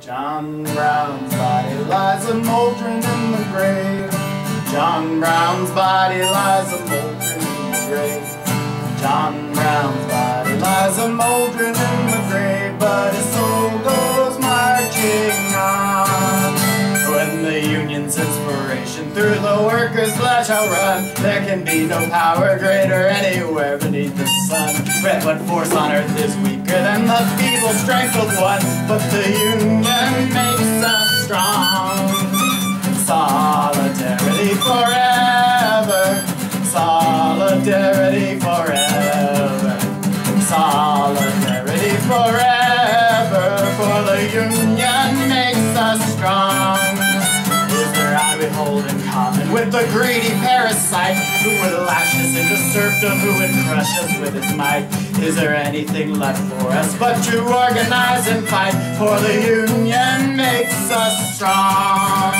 John Brown's body lies a moldering in the grave. John Brown's body lies a moldering in the grave. John Brown's body lies a moldering in the grave, but his soul goes marching on. When the Union's inspiration through the workers' blood shall run, there can be no power greater anywhere beneath the sun. Red what force on earth is weaker than the feeble strength of one, but the Union makes us strong. Solidarity forever, solidarity forever, solidarity forever, for the Union common with the greedy parasite who would lash us into serfdom, who would crush us with his might? Is there anything left for us but to organize and fight? For the Union makes us strong.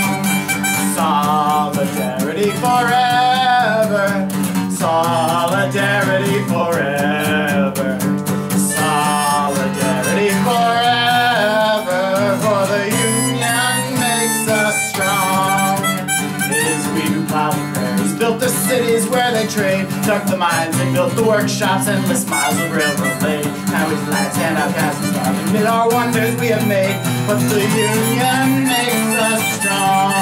Solidarity built the cities where they trade, dug the mines and built the workshops, endless miles of railroad laid. Now we fly, stand outcast and starve, admit our wonders we have made, but the Union makes us strong.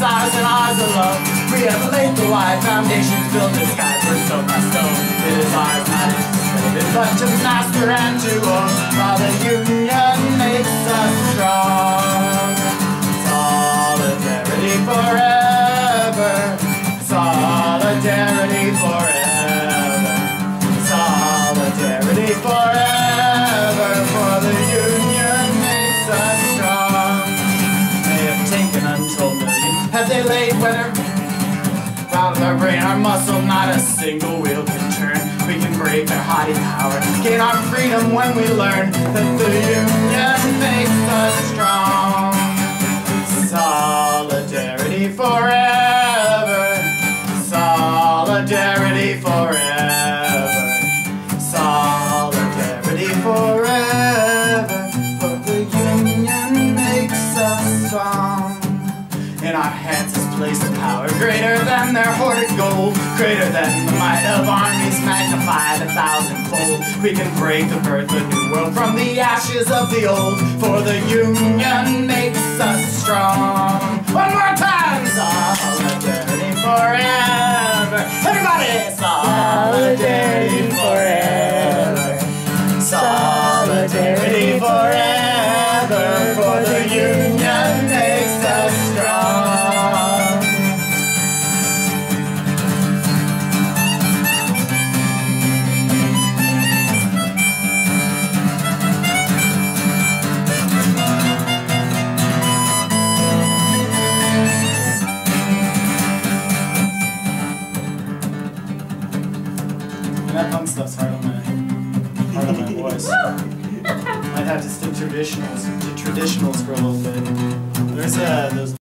Is and alone. We have laid the wide foundations, built the sky for stone by stone. It is ours, not enslaved, but to master and to own. While the Union makes us strong. Solidarity forever. Solidarity forever. Have they laid whether Round our brain, our muscle, not a single wheel can turn. We can break their haughty power, gain our freedom when we learn that power greater than their hoarded gold, greater than the might of armies magnified a thousandfold. We can break the birth of a new world from the ashes of the old, for the Union makes us strong. One more time! Solidarity forever! Everybody! Solidarity hard on my voice. Might have to stick traditionals to traditionals for a little bit. There's uh those